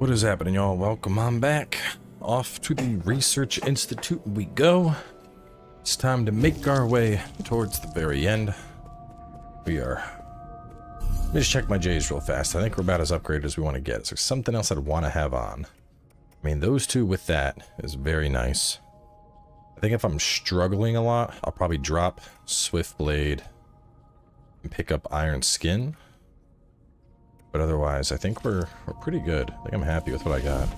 What is happening, y'all? Welcome on back. Off to the Research Institute we go. It's time to make our way towards the very end. We are... Let me just check my J's real fast. I think we're about as upgraded as we want to get. So something else I'd want to have on? I mean, those two with that is very nice. I think if I'm struggling a lot, I'll probably drop Swift Blade and pick up Iron Skin. But otherwise, I think we're, we're pretty good. I think I'm happy with what I got.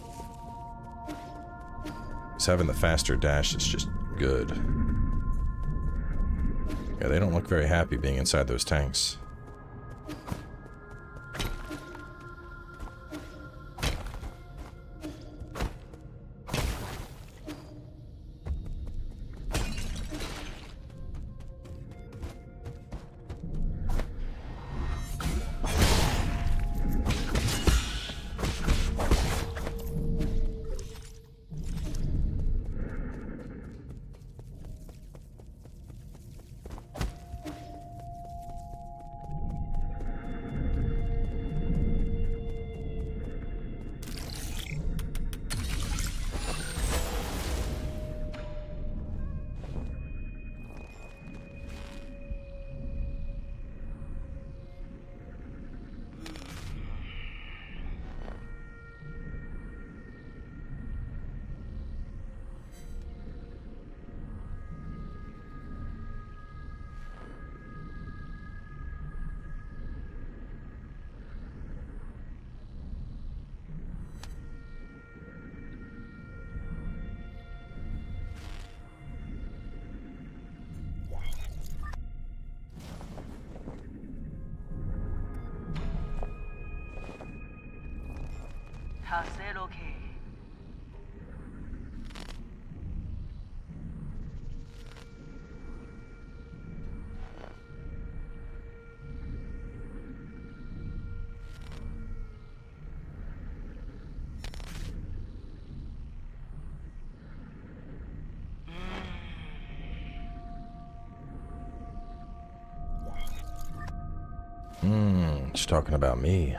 Just having the faster dash is just good. Yeah, they don't look very happy being inside those tanks. Hacer o qué? Hmm, she's talking about me.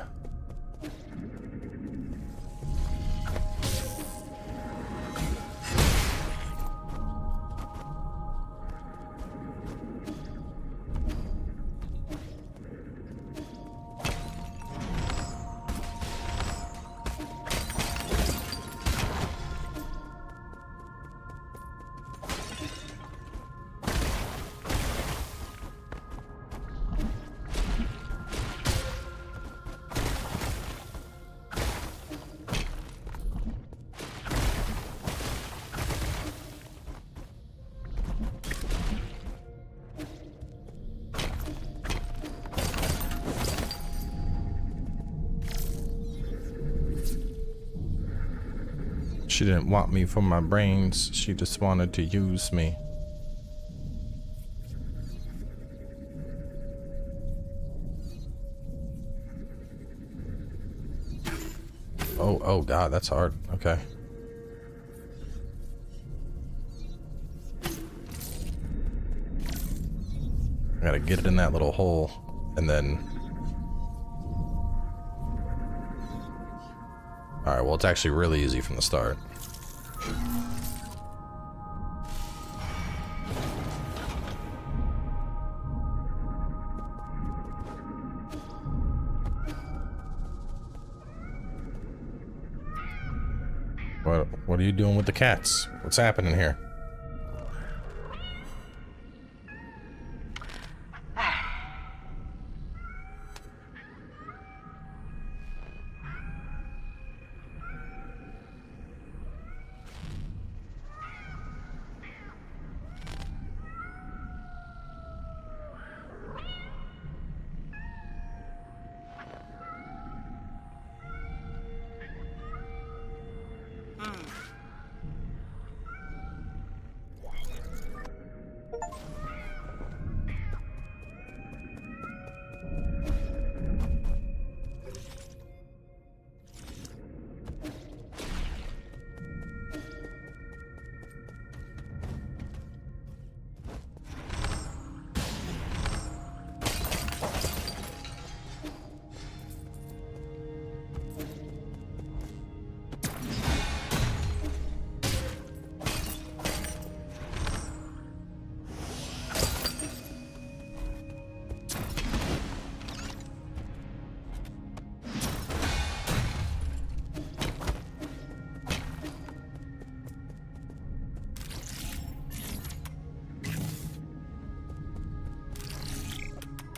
She didn't want me for my brains. She just wanted to use me. Oh, oh god, that's hard. Okay. I gotta get it in that little hole, and then... Alright, well it's actually really easy from the start. What, what are you doing with the cats? What's happening here?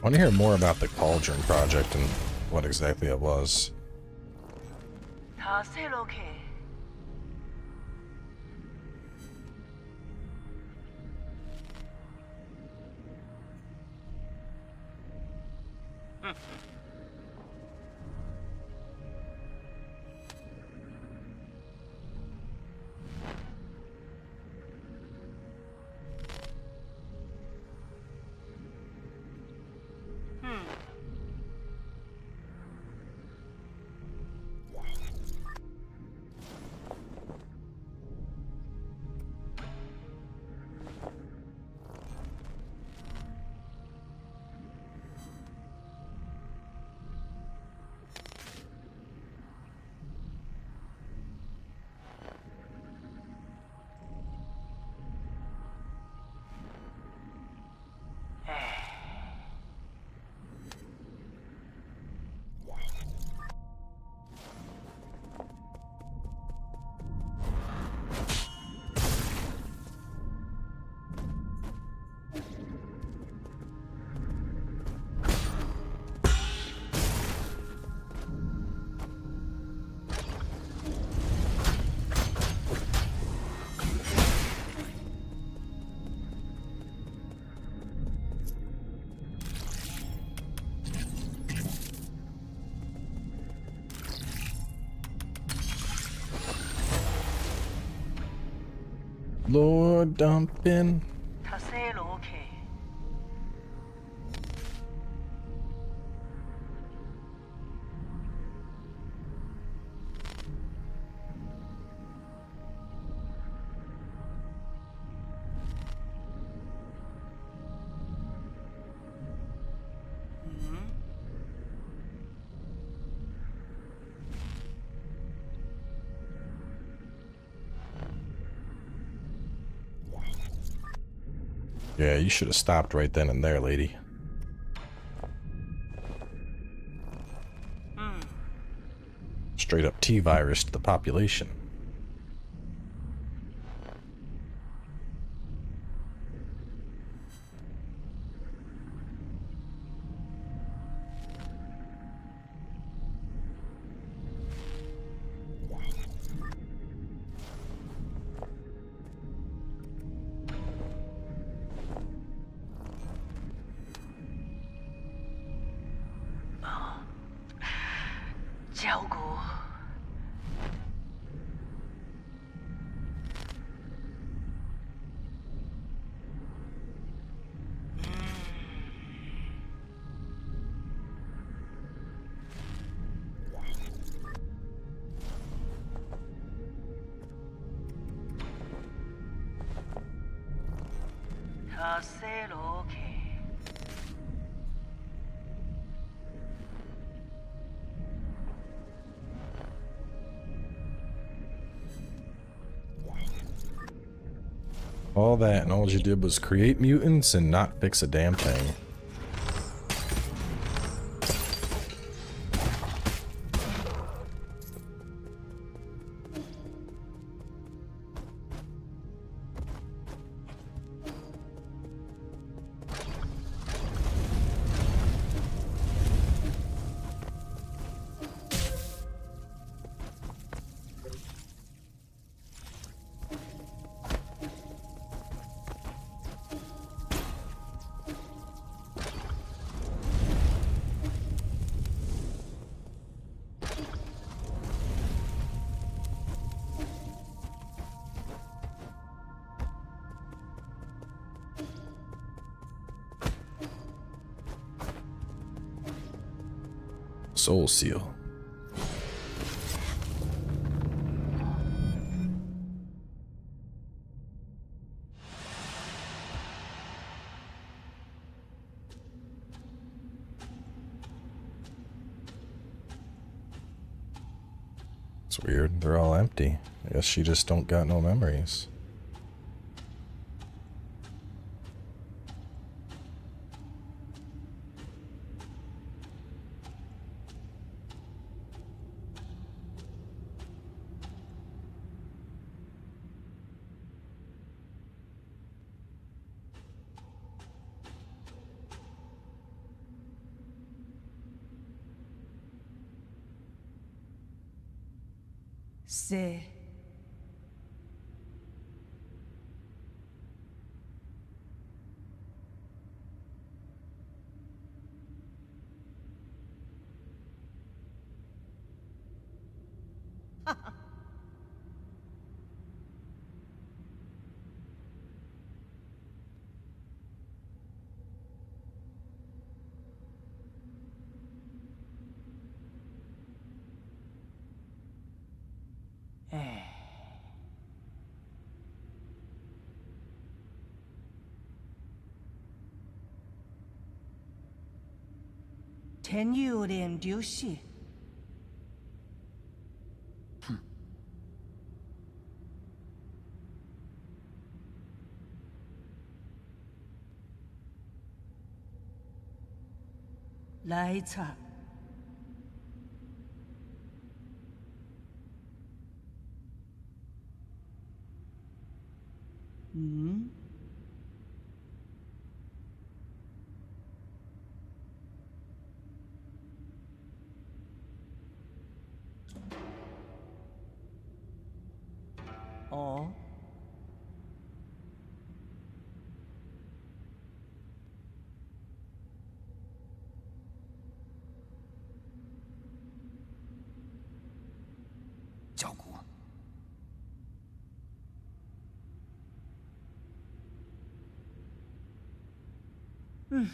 want to hear more about the Cauldron project and what exactly it was. 다 새롭게 Lord dumping. Yeah, you should have stopped right then and there, lady. Hmm. Straight up T-virus to the population. All that, and all you did was create mutants and not fix a damn thing. Sol Seal. It's weird. They're all empty. I guess she just don't got no memories. 天有点丢戏。来场。 Mm-hmm.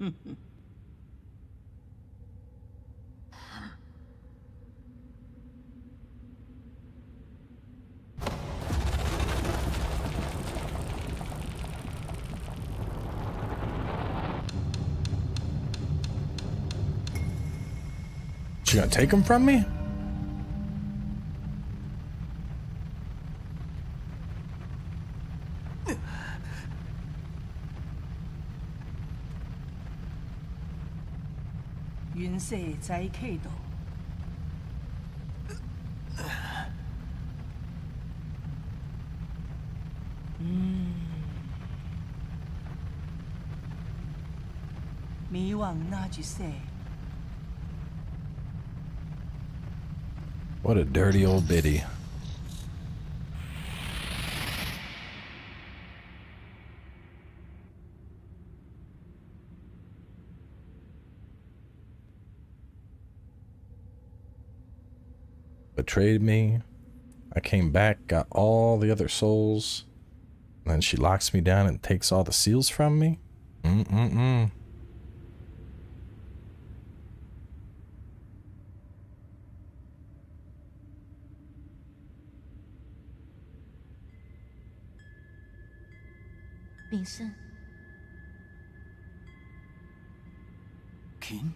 You gonna take them from me? Yun. Mi wang na. What a dirty old biddy. Betrayed me. I came back, got all the other souls. And Then she locks me down and takes all the seals from me? Mm-mm-mm. 禀圣。停。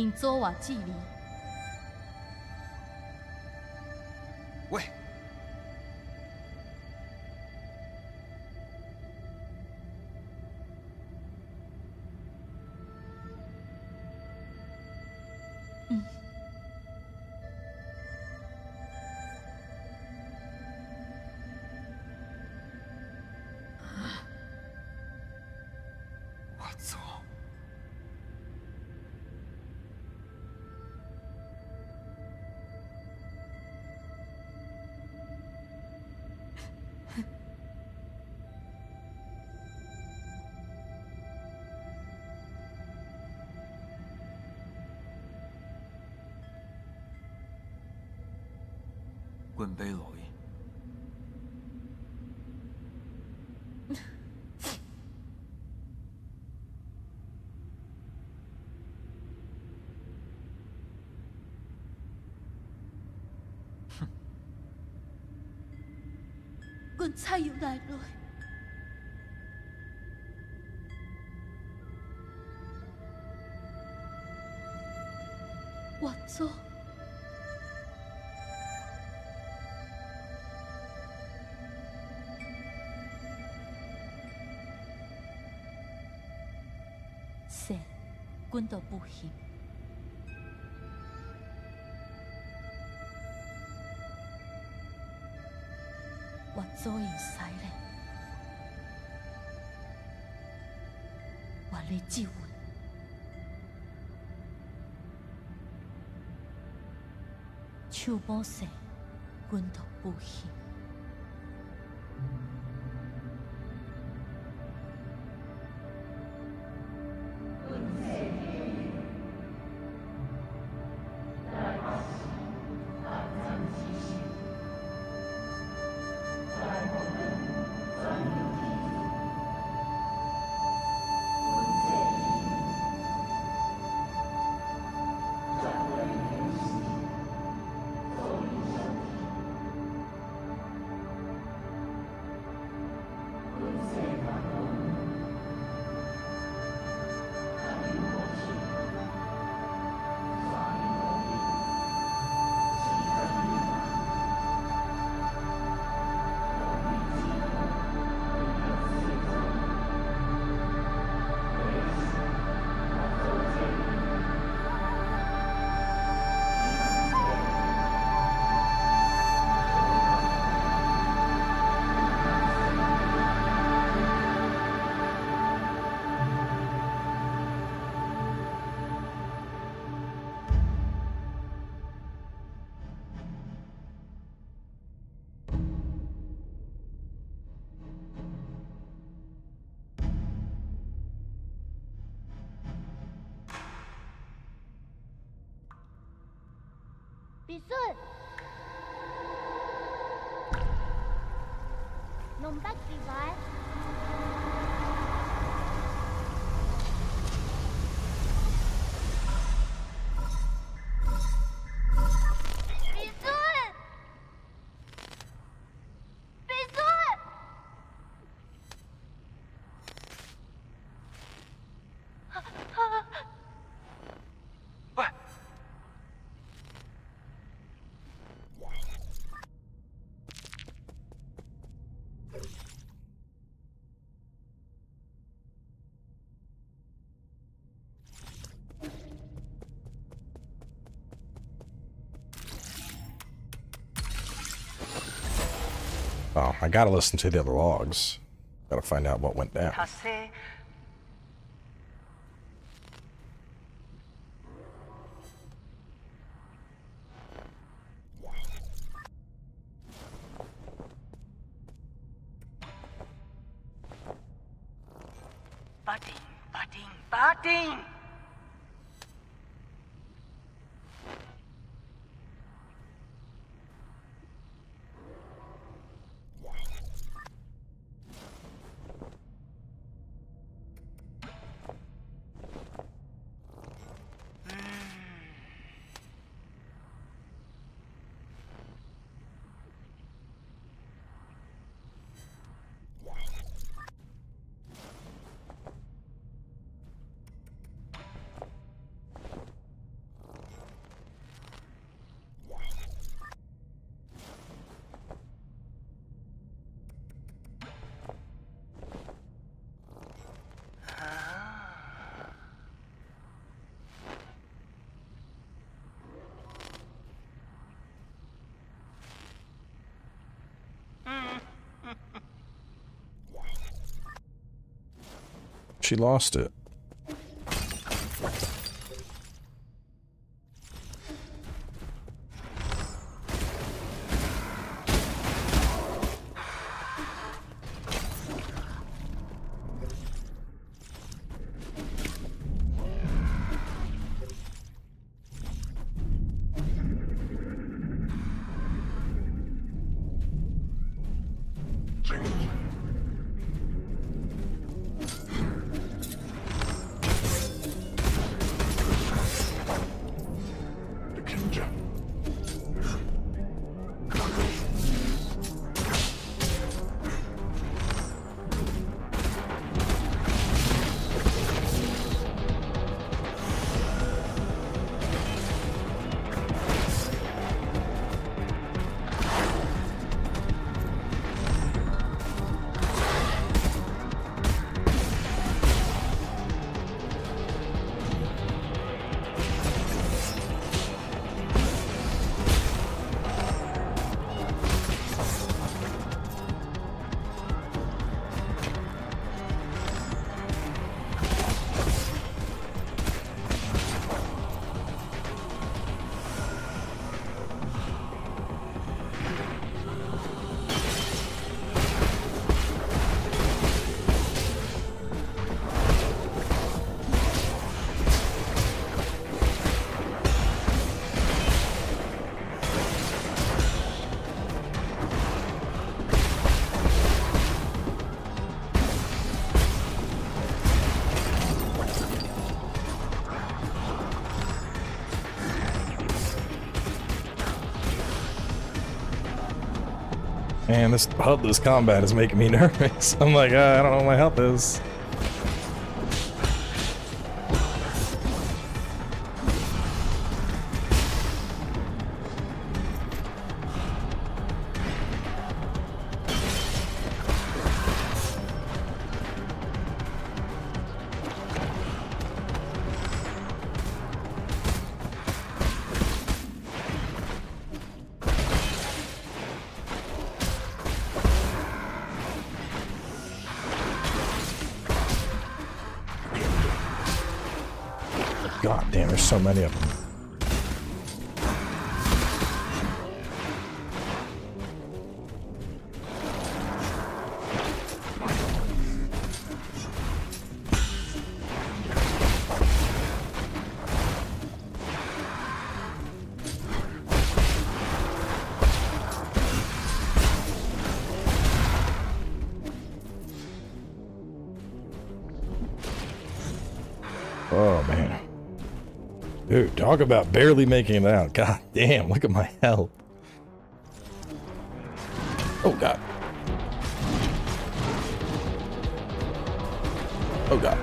并作我纪念。滚杯烙 trai ở lại. 滚到不行。我早已塞了我来祭我求保险滚到不行。Bị xuân Nông bách kỳ vái，Oh, I gotta listen to the other logs. Gotta find out what went down. 達成 Ba Tinh, She lost it. Man, this this combat is making me nervous. I'm like, uh, I don't know what my health is. Damn, there's so many of them. Talk about barely making it out. God damn, look at my health. Oh god. Oh god.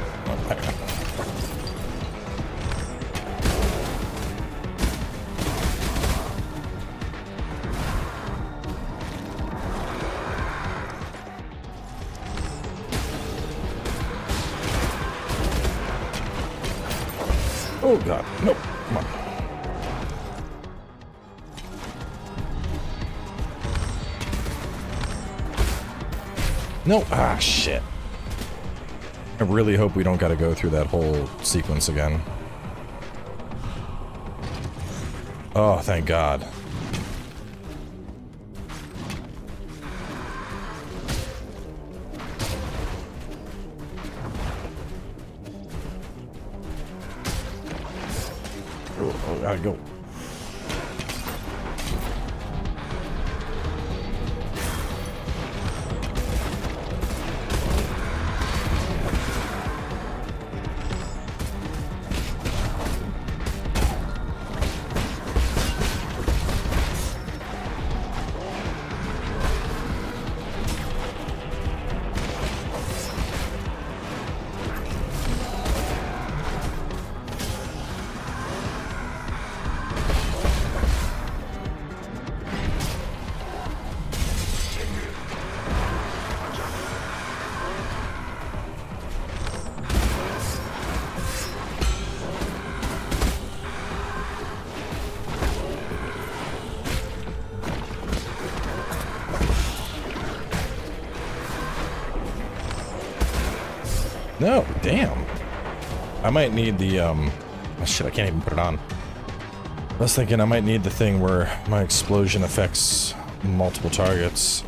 Oh, god. No. No. Ah, shit. I really hope we don't gotta go through that whole sequence again. Oh, thank God. Damn. I might need the, um... Oh, shit, I can't even put it on. I was thinking I might need the thing where my explosion affects multiple targets.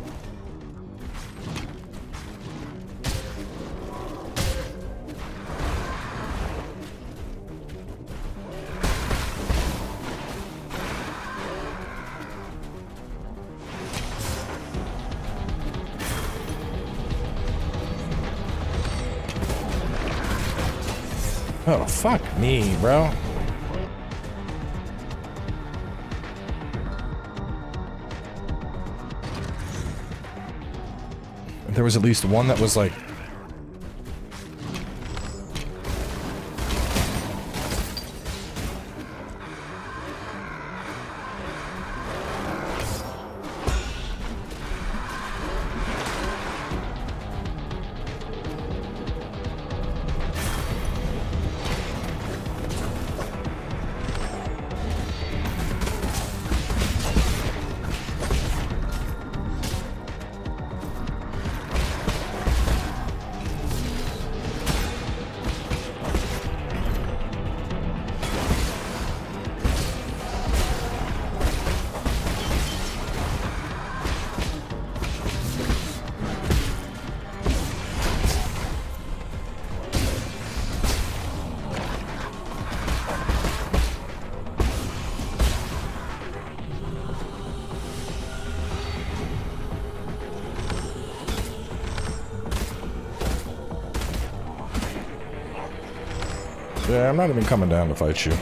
Oh, fuck me, bro. There was at least one that was like Yeah, I'm not even coming down to fight you.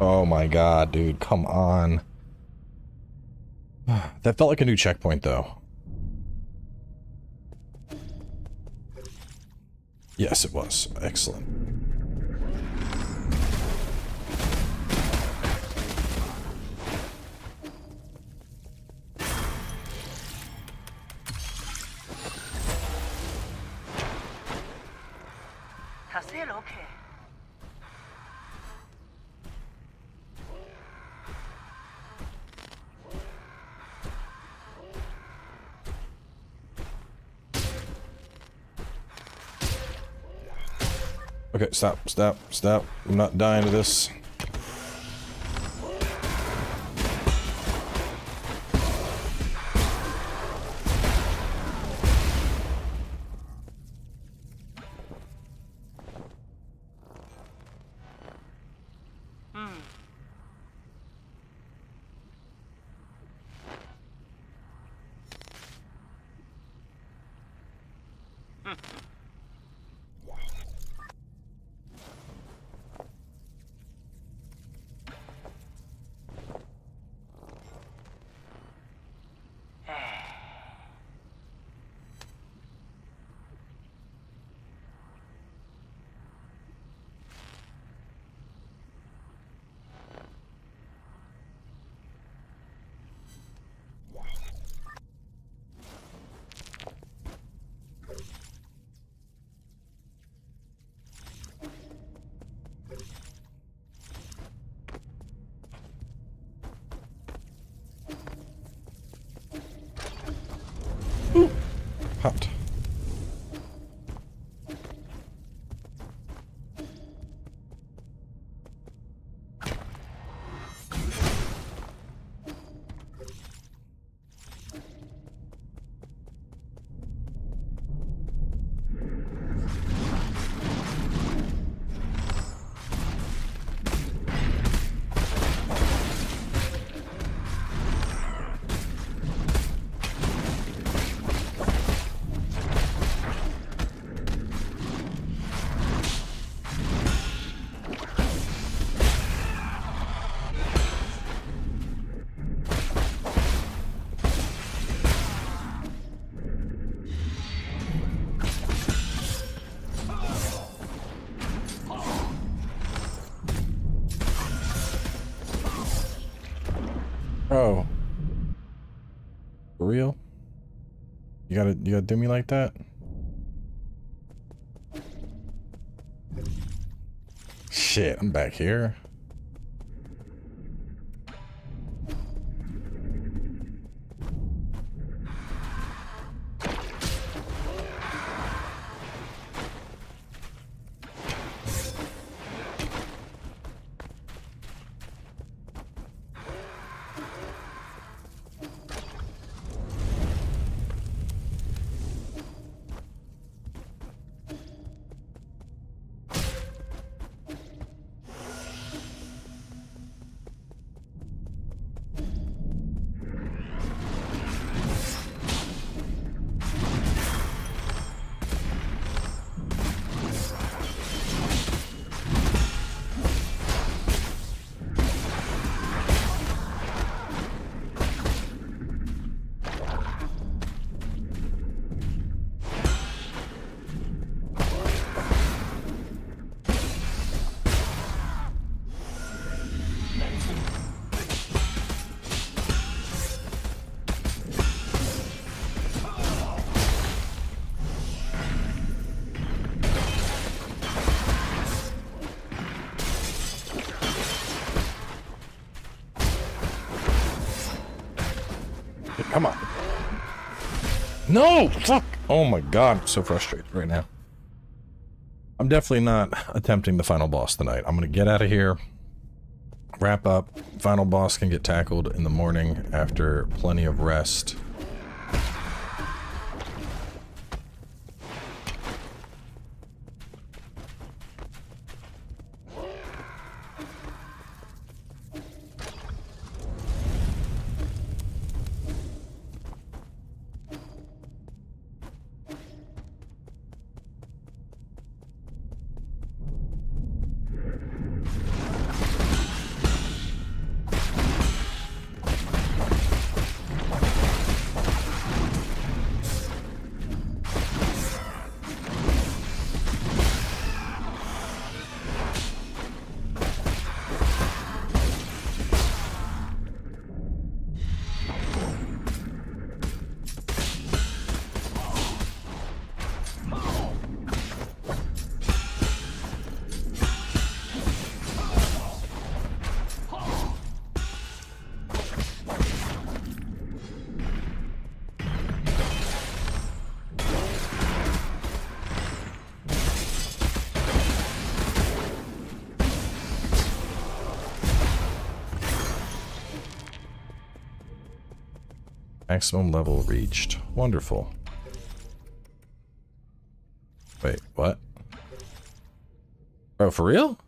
Oh my god, dude, come on. That felt like a new checkpoint, though. Yes, it was. Excellent. Okay. Okay, stop, stop, stop. I'm not dying to this. Popped. Gotta you gotta do me like that? Shit, I'm back here. No! Fuck! Oh my god, I'm so frustrated right now. I'm definitely not attempting the final boss tonight. I'm gonna get out of here, wrap up. Final boss can get tackled in the morning after plenty of rest. Maximum level reached. Wonderful. Wait, what? Bro, for real?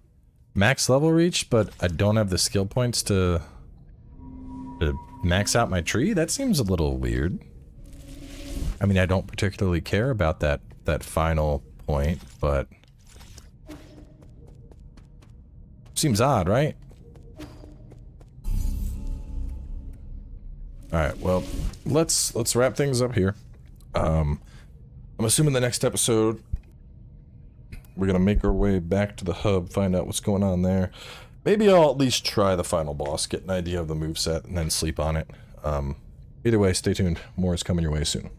Max level reached, but I don't have the skill points to, to max out my tree? That seems a little weird. I mean, I don't particularly care about that, that final point, but... Seems odd, right? All right, well, let's let's wrap things up here. Um, I'm assuming the next episode we're gonna make our way back to the hub, find out what's going on there. Maybe I'll at least try the final boss, get an idea of the move set, and then sleep on it. Um, either way, stay tuned. More is coming your way soon.